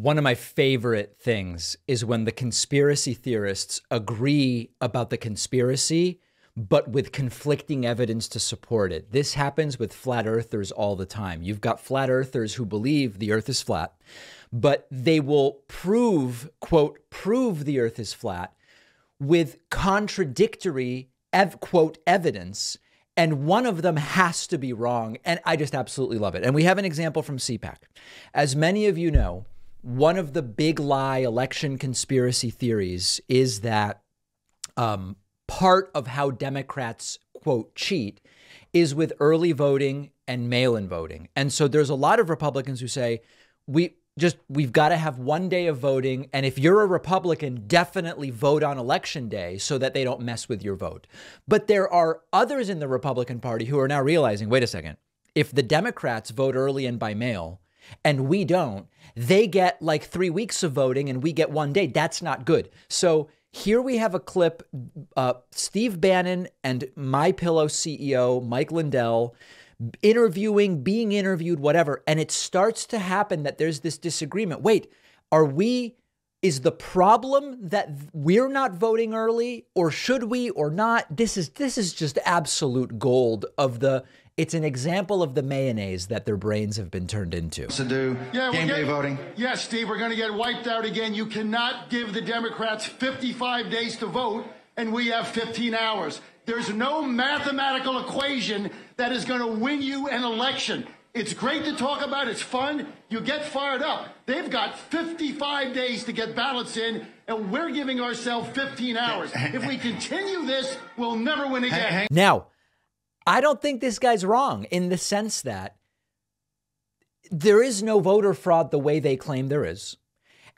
One of my favorite things is when the conspiracy theorists agree about the conspiracy, but with conflicting evidence to support it. This happens with flat earthers all the time. You've got flat earthers who believe the earth is flat, but they will prove, quote, prove the earth is flat with contradictory, ev- quote, evidence. And one of them has to be wrong. And I just absolutely love it. And we have an example from CPAC. As many of you know, one of the big lie election conspiracy theories is that um, part of how Democrats, quote, cheat is with early voting and mail in voting. And so there's a lot of Republicans who say, we, just we've got to have one day of voting and if you're a republican definitely vote on election day so that they don't mess with your vote but there are others in the republican party who are now realizing wait a second if the democrats vote early and by mail and we don't they get like 3 weeks of voting and we get one day that's not good so here we have a clip uh, steve bannon and my pillow ceo mike lindell interviewing, being interviewed, whatever. And it starts to happen that there's this disagreement. Wait, are we, is the problem that we're not voting early or should we or not? This is, this is just absolute gold of the, it's an example of the mayonnaise that their brains have been turned into. To do yeah, game day voting. Yes, Steve, we're going to get wiped out again. You cannot give the Democrats 55 days to vote, and we have 15 hours. There's no mathematical equation that is going to win you an election. It's great to talk about. It's fun. You get fired up. They've got 55 days to get ballots in, and we're giving ourselves 15 hours. If we continue this, we'll never win again. Now, I don't think this guy's wrong in the sense that there is no voter fraud the way they claim there is.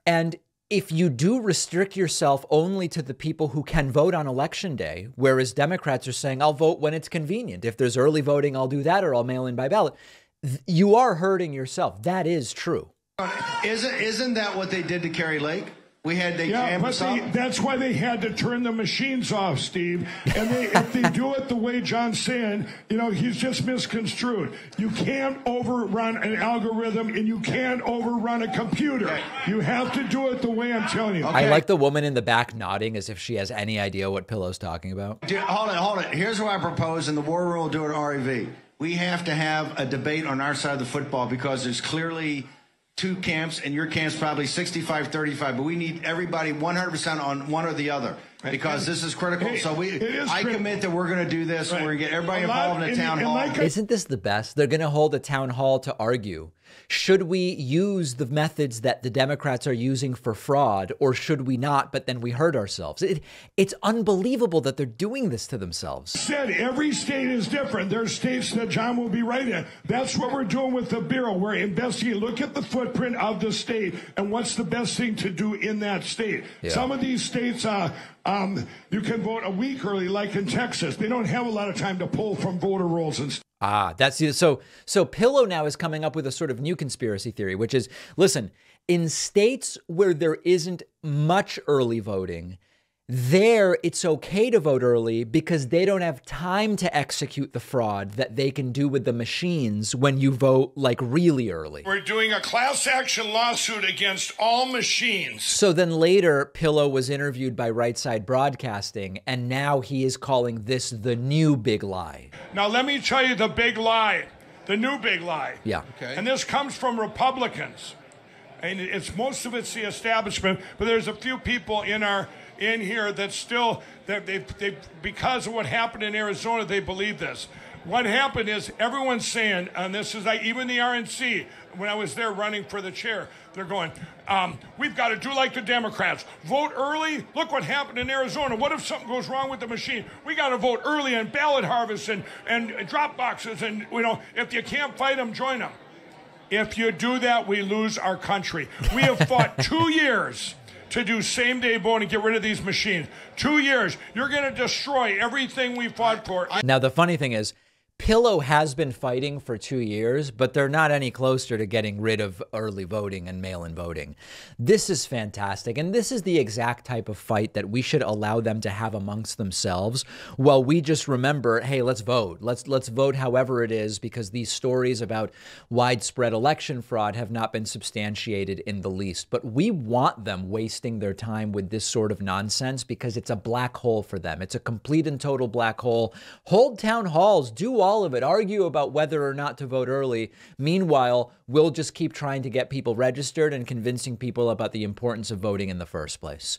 And if you do restrict yourself only to the people who can vote on election day, whereas Democrats are saying, I'll vote when it's convenient. If there's early voting, I'll do that or I'll mail in by ballot. You are hurting yourself. That is true. Isn't, isn't that what they did to Kari Lake? We had they yeah, but they, that's why they had to turn the machines off, Steve. And they, if they do it the way John's saying, you know, he's just misconstrued. You can't overrun an algorithm, and you can't overrun a computer. You have to do it the way I'm telling you. Okay. I like the woman in the back nodding as if she has any idea what Pillow's talking about. Dude, hold it, hold it. Here's what I propose, and the war room will do it at REV. We have to have a debate on our side of the football because there's clearly two camps, and your camp's probably 65 35, but we need everybody 100% on one or the other because this is critical. Hey, so we, I critical. commit that we're going to do this. Right. We're going to get everybody involved in the town hall. Isn't this the best? They're going to hold a town hall to argue. Should we use the methods that the Democrats are using for fraud, or should we not? But then we hurt ourselves. It, it's unbelievable that they're doing this to themselves. Said every state is different. There's states that John will be right in. That's what we're doing with the bureau. We're investigating. Look at the footprint of the state and what's the best thing to do in that state. Yeah. Some of these states, uh, um, you can vote a week early, like in Texas. They don't have a lot of time to pull from voter rolls and stuff. Ah, that's so. So Pillow now is coming up with a sort of new conspiracy theory, which is: listen, in states where there isn't much early voting, there it's okay to vote early because they don't have time to execute the fraud that they can do with the machines when you vote like really early. We're doing a class action lawsuit against all machines. So then later, Pillow was interviewed by Right Side Broadcasting, and now he is calling this the new big lie. Now, let me tell you the big lie, the new big lie. Yeah. Okay. And this comes from Republicans. And it's most of it's the establishment, but there's a few people in our in here that still that they they because of what happened in Arizona they believe this. What happened is everyone's saying, and this is like even the RNC when I was there running for the chair, they're going, um, we've got to do like the Democrats. Vote early. Look what happened in Arizona. What if something goes wrong with the machine? We got to vote early and ballot harvest and, and drop boxes. And, you know, if you can't fight them, join them. If you do that, we lose our country. We have fought two years to do same day voting, get rid of these machines. Two years, you're going to destroy everything we fought for. Now, the funny thing is, Pillow has been fighting for two years, but they're not any closer to getting rid of early voting and mail in voting. This is fantastic. And this is the exact type of fight that we should allow them to have amongst themselves while we just remember, hey, let's vote. Let's let's vote however it is, because these stories about widespread election fraud have not been substantiated in the least. But we want them wasting their time with this sort of nonsense because it's a black hole for them. It's a complete and total black hole. Hold town halls, do all all of it, argue about whether or not to vote early. Meanwhile, we'll just keep trying to get people registered and convincing people about the importance of voting in the first place.